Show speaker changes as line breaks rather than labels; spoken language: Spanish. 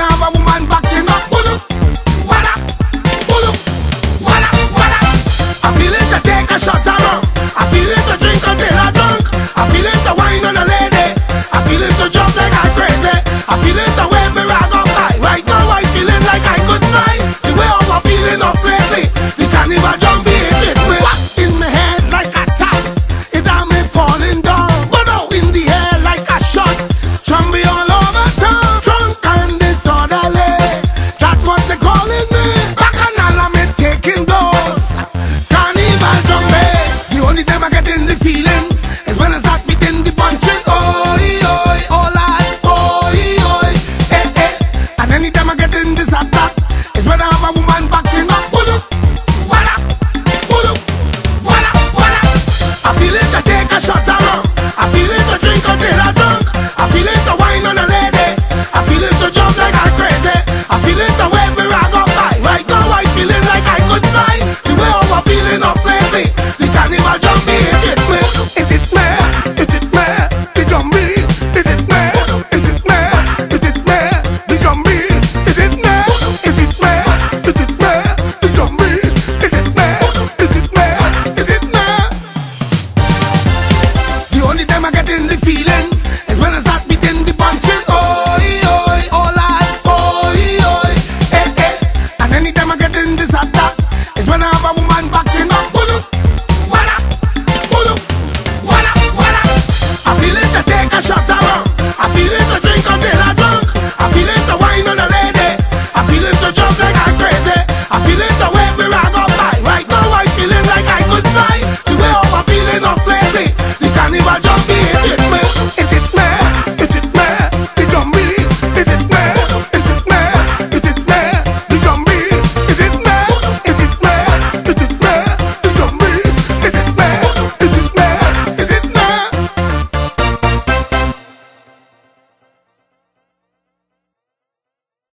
nada, vamos